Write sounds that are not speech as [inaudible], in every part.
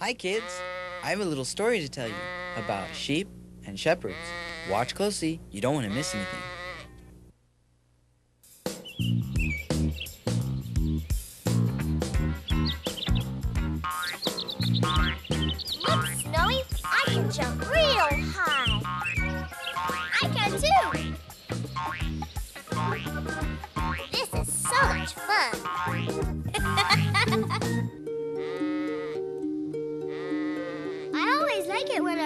Hi, kids. I have a little story to tell you about sheep and shepherds. Watch closely, you don't want to miss anything.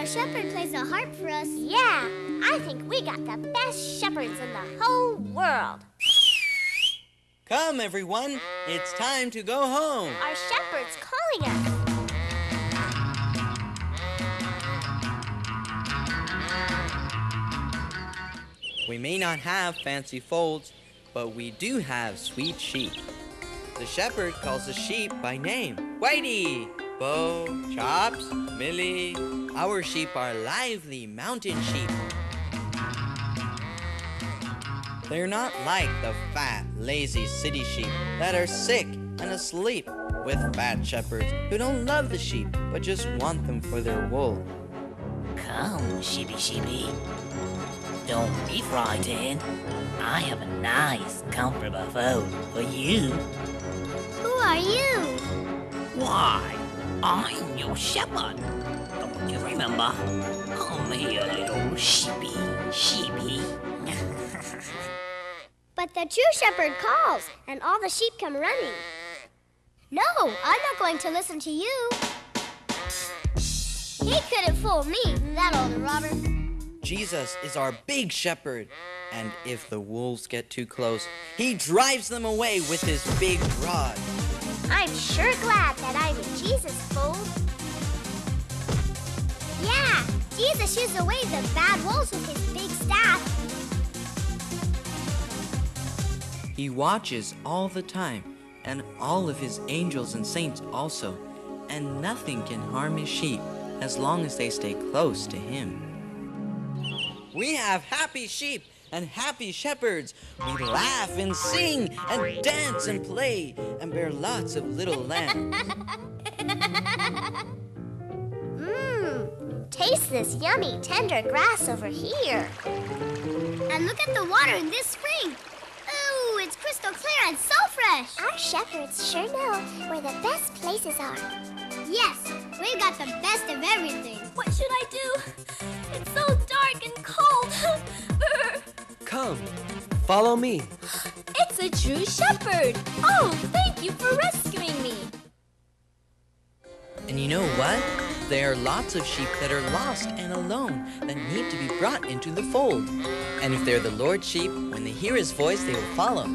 Our shepherd plays a harp for us. Yeah, I think we got the best shepherds in the whole world. Come, everyone. It's time to go home. Our shepherd's calling us. We may not have fancy folds, but we do have sweet sheep. The shepherd calls the sheep by name Whitey, Bo, Chops, Millie. Our sheep are lively mountain sheep. They're not like the fat, lazy city sheep that are sick and asleep with fat shepherds who don't love the sheep but just want them for their wool. Come, sheepy sheepy. Don't be frightened. I have a nice, comfortable food for you. Who are you? Why, I'm your shepherd. Don't you remember? Come here, little sheepy, sheepy. [laughs] But the true shepherd calls, and all the sheep come running. No, I'm not going to listen to you. He couldn't fool me, that old robber. Jesus is our big shepherd. And if the wolves get too close, he drives them away with his big rod. I'm sure glad that I'm in Jesus' fold. Yeah, Jesus shooes away the bad wolves with his big staff. He watches all the time, and all of his angels and saints also, and nothing can harm his sheep as long as they stay close to him. We have happy sheep and happy shepherds. We laugh and sing and dance and play and bear lots of little lambs. Mmm, taste this yummy, tender grass over here. And look at the water in this spring. Ooh, it's crystal clear and so fresh. Our shepherds sure know where the best places are. Yes, we've got the best of everything. What should I do? It's so dark and cold. Brr. Come, follow me. It's a true shepherd. Oh, thank you for rescuing me. And you know what? There are lots of sheep that are lost and alone that need to be brought into the fold. And if they're the Lord's sheep, when they hear his voice, they will follow.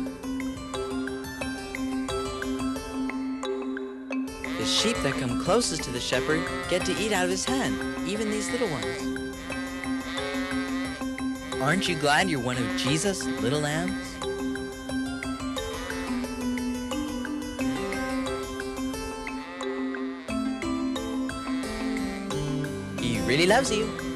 The sheep that come closest to the shepherd get to eat out of his hand, even these little ones. Aren't you glad you're one of Jesus' little lambs? He really loves you.